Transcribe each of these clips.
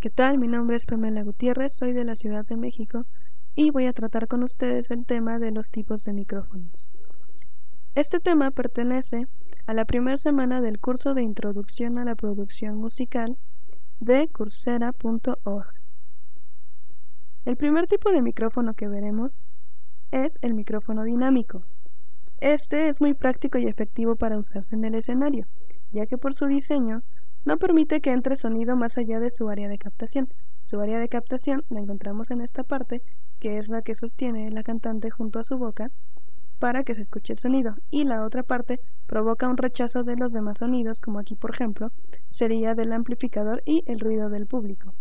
¿Qué tal? Mi nombre es Pamela Gutiérrez, soy de la Ciudad de México y voy a tratar con ustedes el tema de los tipos de micrófonos. Este tema pertenece a la primera semana del curso de Introducción a la Producción Musical de Coursera.org. El primer tipo de micrófono que veremos es el micrófono dinámico. Este es muy práctico y efectivo para usarse en el escenario, ya que por su diseño no permite que entre sonido más allá de su área de captación. Su área de captación la encontramos en esta parte, que es la que sostiene la cantante junto a su boca para que se escuche el sonido, y la otra parte provoca un rechazo de los demás sonidos, como aquí por ejemplo, sería del amplificador y el ruido del público.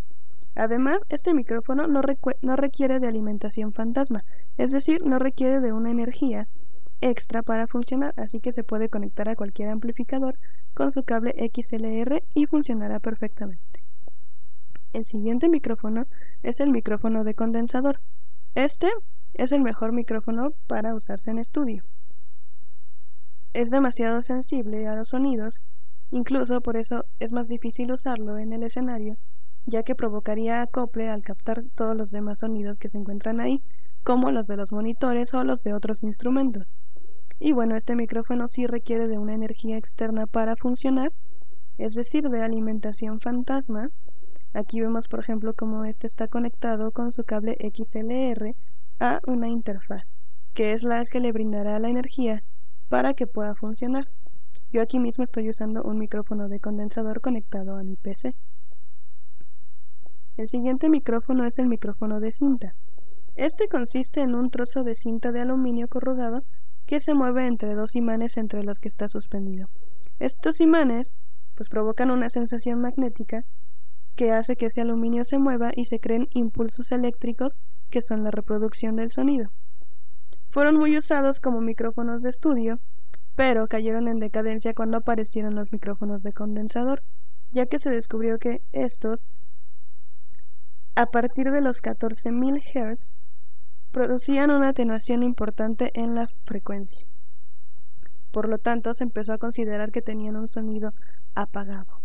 Además, este micrófono no, no requiere de alimentación fantasma, es decir, no requiere de una energía extra para funcionar, así que se puede conectar a cualquier amplificador con su cable XLR y funcionará perfectamente. El siguiente micrófono es el micrófono de condensador. Este es el mejor micrófono para usarse en estudio. Es demasiado sensible a los sonidos, incluso por eso es más difícil usarlo en el escenario, ya que provocaría acople al captar todos los demás sonidos que se encuentran ahí, como los de los monitores o los de otros instrumentos. Y bueno, este micrófono sí requiere de una energía externa para funcionar, es decir, de alimentación fantasma. Aquí vemos, por ejemplo, cómo este está conectado con su cable XLR a una interfaz, que es la que le brindará la energía para que pueda funcionar. Yo aquí mismo estoy usando un micrófono de condensador conectado a mi PC. El siguiente micrófono es el micrófono de cinta. Este consiste en un trozo de cinta de aluminio corrugado que se mueve entre dos imanes entre los que está suspendido. Estos imanes pues provocan una sensación magnética que hace que ese aluminio se mueva y se creen impulsos eléctricos que son la reproducción del sonido. Fueron muy usados como micrófonos de estudio, pero cayeron en decadencia cuando aparecieron los micrófonos de condensador, ya que se descubrió que estos, a partir de los 14.000 Hz, producían una atenuación importante en la frecuencia. Por lo tanto, se empezó a considerar que tenían un sonido apagado.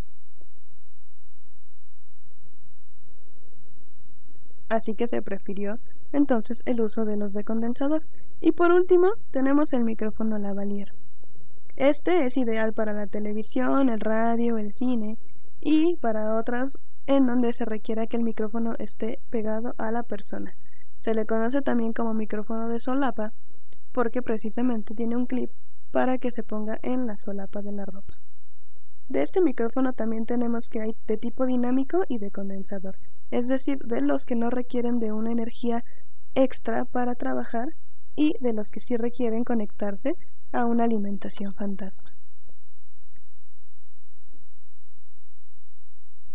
Así que se prefirió entonces el uso de los de condensador. Y por último, tenemos el micrófono lavalier. Este es ideal para la televisión, el radio, el cine y para otras en donde se requiera que el micrófono esté pegado a la persona. Se le conoce también como micrófono de solapa porque precisamente tiene un clip para que se ponga en la solapa de la ropa. De este micrófono también tenemos que hay de tipo dinámico y de condensador, es decir, de los que no requieren de una energía extra para trabajar y de los que sí requieren conectarse a una alimentación fantasma.